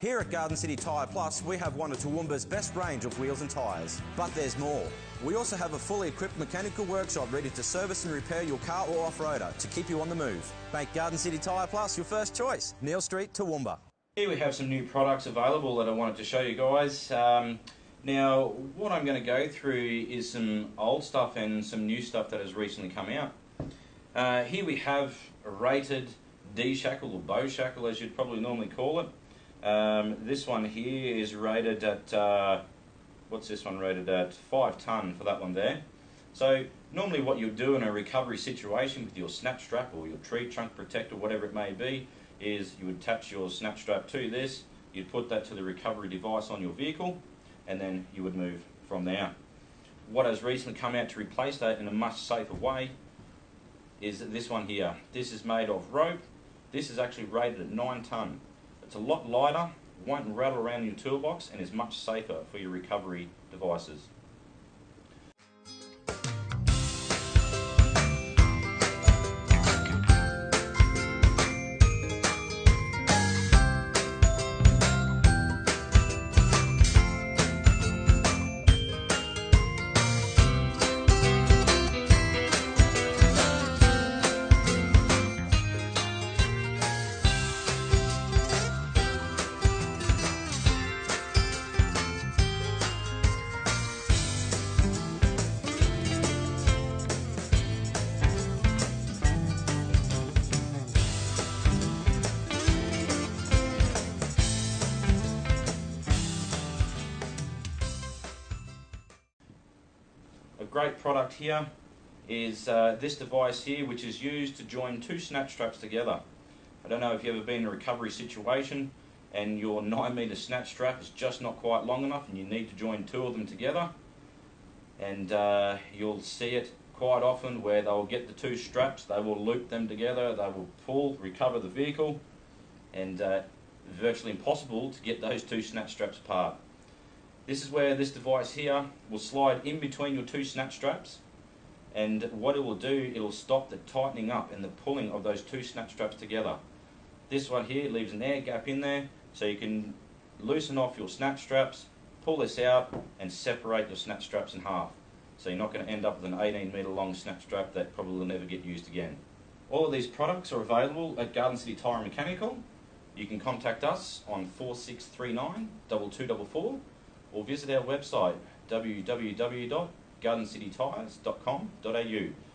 Here at Garden City Tyre Plus, we have one of Toowoomba's best range of wheels and tyres. But there's more. We also have a fully equipped mechanical workshop ready to service and repair your car or off-roader to keep you on the move. Make Garden City Tyre Plus your first choice. Neil Street, Toowoomba. Here we have some new products available that I wanted to show you guys. Um, now, what I'm going to go through is some old stuff and some new stuff that has recently come out. Uh, here we have a rated D-shackle or bow shackle as you'd probably normally call it. Um, this one here is rated at, uh, what's this one rated at? 5 tonne for that one there. So normally what you'll do in a recovery situation with your snap strap or your tree trunk protector, whatever it may be, is you would attach your snap strap to this, you'd put that to the recovery device on your vehicle, and then you would move from there. What has recently come out to replace that in a much safer way is this one here. This is made of rope. This is actually rated at 9 tonne. It's a lot lighter, won't rattle around in your toolbox, and is much safer for your recovery devices. Great product here is uh, this device here which is used to join two snap straps together. I don't know if you've ever been in a recovery situation and your 9 metre snap strap is just not quite long enough and you need to join two of them together and uh, you'll see it quite often where they'll get the two straps, they will loop them together, they will pull, recover the vehicle and uh, virtually impossible to get those two snap straps apart. This is where this device here will slide in between your two snap straps and what it will do, it will stop the tightening up and the pulling of those two snap straps together. This one here leaves an air gap in there so you can loosen off your snap straps, pull this out and separate your snap straps in half. So you're not going to end up with an 18 metre long snap strap that probably will never get used again. All of these products are available at Garden City Tyre and Mechanical. You can contact us on 4639 2244 or visit our website www.gardencitytyres.com.au